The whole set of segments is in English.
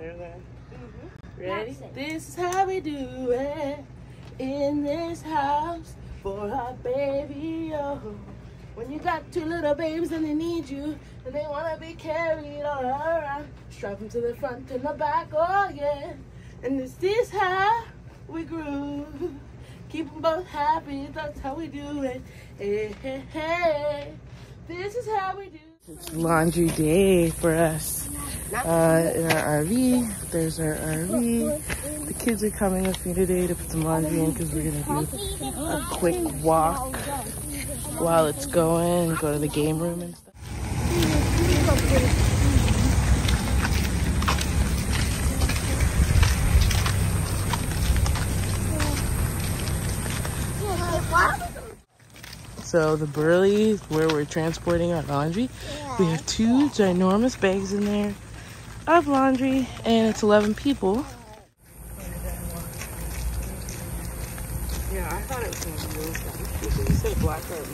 There's that. Mm-hmm. Ready? This is how we do it in this house for our baby. Oh, when you got two little babies and they need you and they wanna be carried all around, strap them to the front and the back. Oh yeah, and this is how we groove. Keep them both happy. That's how we do it. Hey, hey, hey. This is how we do. It's laundry day for us uh, in our RV. There's our RV. The kids are coming with me today to put some laundry in because we're gonna do a quick walk while it's going go to the game room and stuff. So the Burley, where we're transporting our laundry, we have two ginormous bags in there of laundry, and it's 11 people. Yeah, I thought it was going to be really fun. You said black RV.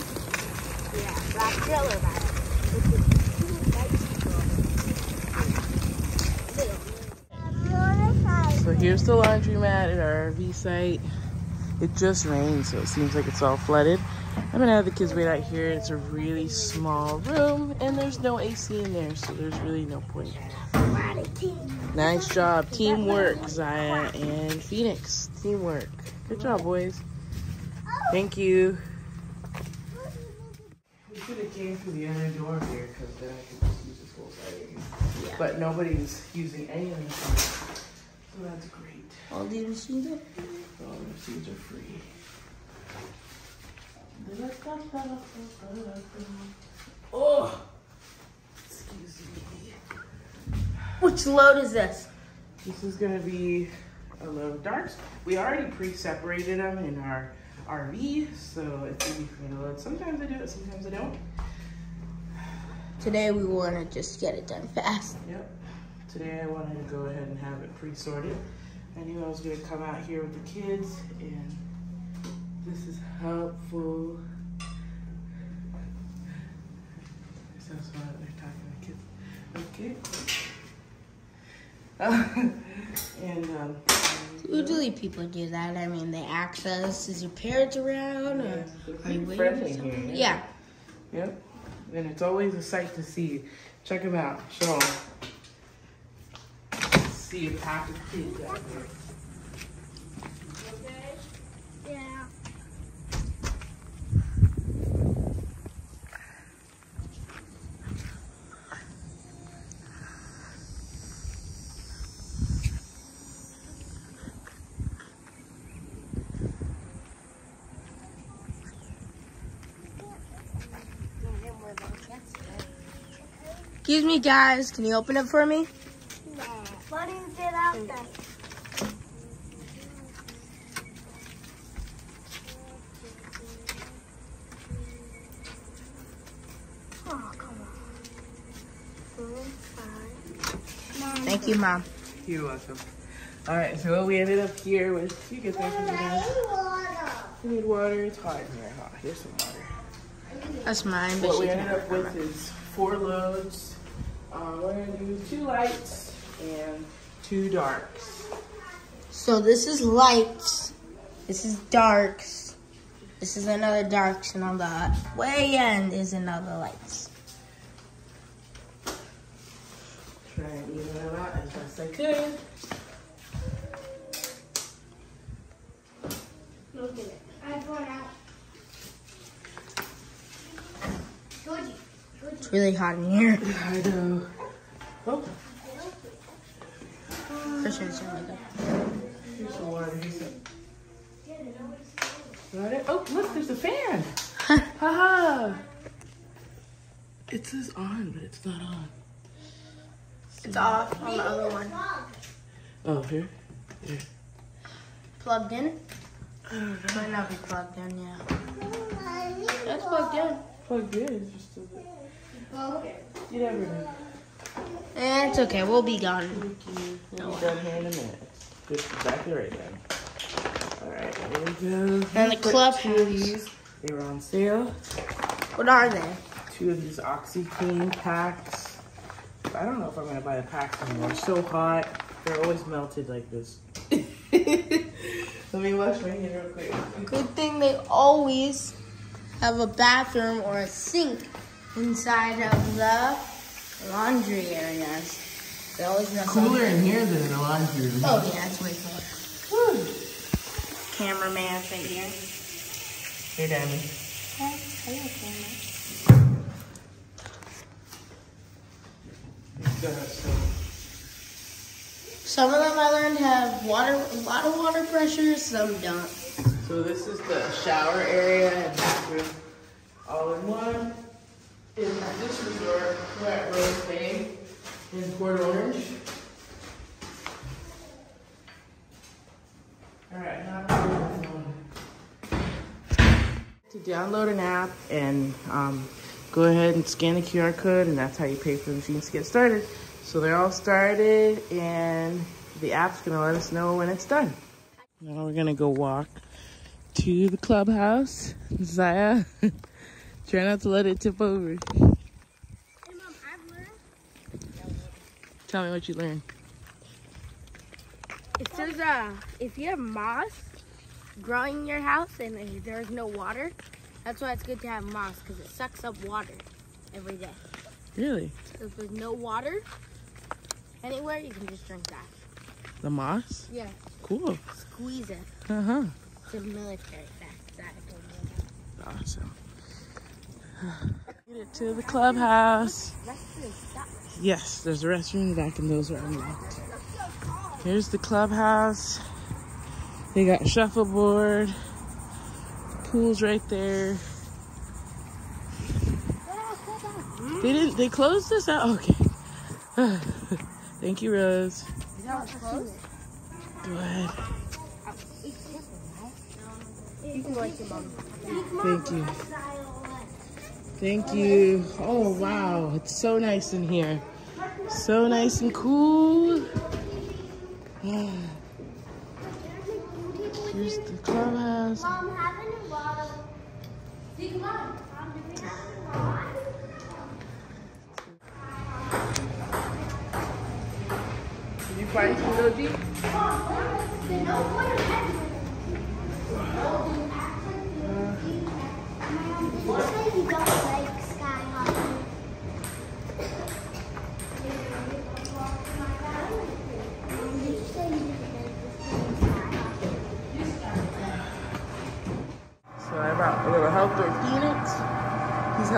Yeah, black trailer bag. So here's the laundromat at our RV site. It just rained, so it seems like it's all flooded. I'm gonna have the kids wait out here. It's a really small room, and there's no AC in there, so there's really no point. Nice job. Teamwork, Zaya and Phoenix. Teamwork. Good job, boys. Thank you. We should have came through the other door here, because then I could just use this whole side. But nobody's using any of the side, so that's great. All these machines are All the receipts are free. Oh! Excuse me. Which load is this? This is gonna be a load of darts. We already pre-separated them in our RV, so it's easy for me to load. Sometimes I do it, sometimes I don't. Today we want to just get it done fast. Yep. Today I wanted to go ahead and have it pre-sorted. I knew I was gonna come out here with the kids and this is helpful. So that's why they're talking to kids. Okay. and um, Usually people do that. I mean, they ask us, is your parents around? yeah, Or they're you waiting friendly here. Yeah. Yeah. Yep. And it's always a sight to see. Check them out. Show them. See a pack of kids out there. Yeah. Excuse me, guys. Can you open it for me? What is it out there? Oh, come on. Four, Thank you, Mom. You're welcome. All right, so what we ended up here with, you get that from your dad. You need water, it's hot in here. Huh? Here's some water. That's mine, but What we can ended up with is four loads. Um, we're gonna do two lights and two darks. So this is lights. This is darks. This is another darks, and on the way end is another lights. Try and even them out as best I could. Look at it. I've run out. Georgie. It's really hot in here. I know. Oh, Christian's doing like that. here's some water. Here's some. Got it? Oh, look, there's a fan. Haha. It says on, but it's not on. It's off on the other one. Oh, here? Here. Plugged in? Might not be plugged in, yeah. That's plugged in. Plugged in. It's Okay. You never know. Eh, it's okay. We'll be gone. We'll be done here in a minute. Good, exactly right then. Alright, there we go. And the Quick, clubhouse. Two of these. They were on sale. What are they? Two of these OxiClean packs. I don't know if I'm gonna buy the packs anymore. It's so hot. They're always melted like this. Let me wash my hand real quick. Good thing they always have a bathroom or a sink inside of the laundry areas. They always know Cooler in here than in the laundry room. Oh yeah, it's way cooler. Cameraman right here. Hey, Diamond. Hey, hello, camera. Some of them I learned have water, a lot of water pressure. Some don't. So this is the shower area and bathroom all in one. In this resort, we're at Rose Bay in Port Orange. All right, to download an app and um, go ahead and scan the QR code, and that's how you pay for the machines to get started. So they're all started, and the app's gonna let us know when it's done. Now we're gonna go walk to the clubhouse. Zaya, try not to let it tip over. Hey, Mom, I've learned. Tell me what you learned. It says, uh, if you have moss growing in your house and there's no water, that's why it's good to have moss because it sucks up water every day. Really? So if there's no water anywhere, you can just drink that. The moss? Yeah. Cool. Squeeze it. Uh huh. It's a military fact. That I told you. Awesome. Get it to the clubhouse. Yes, there's a restroom in the back, and those are unlocked. Here's the clubhouse. They got shuffleboard. Pool's right there. They didn't. They closed this out. Okay. Thank you, Rose. Go ahead. Thank you. Thank you. Oh wow, it's so nice in here. So nice and cool. Ah. Here's the clubhouse. Mom, having a bottle. See, come on. Did you find some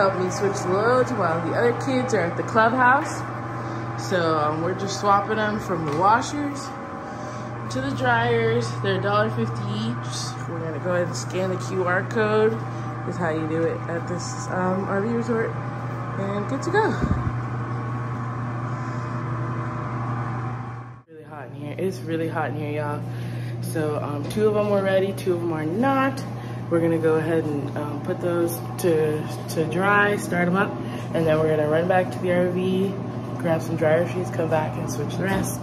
Helped me switch the loads while the other kids are at the clubhouse. So um, we're just swapping them from the washers to the dryers. They're $1.50 each. We're gonna go ahead and scan the QR code. Is how you do it at this um, RV resort. And good to go. Really hot in here. It's really hot in here, y'all. So um, two of them were ready, two of them are not. We're gonna go ahead and um, put those to, to dry, start them up, and then we're gonna run back to the RV, grab some dryer sheets, come back and switch the rest.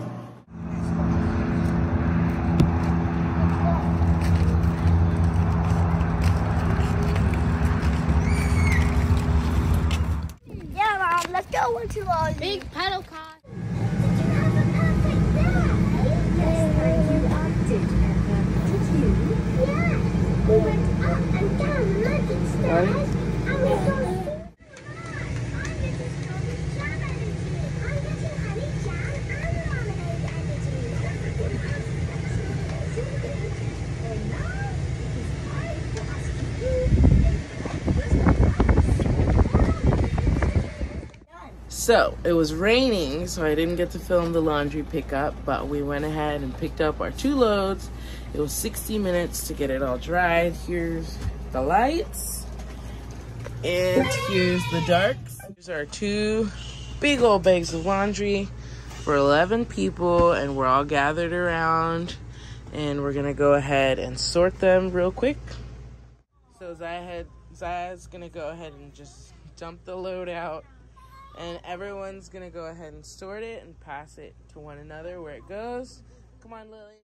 Yeah, Mom, let's go into our big pedal car. We went up and down So it was raining, so I didn't get to film the laundry pickup, but we went ahead and picked up our two loads. It was 60 minutes to get it all dried. Here's the lights, and here's the darks. Here's our two big old bags of laundry for 11 people, and we're all gathered around, and we're gonna go ahead and sort them real quick. So Zaya had, Zaya's gonna go ahead and just dump the load out and everyone's gonna go ahead and sort it and pass it to one another where it goes. Come on, Lily.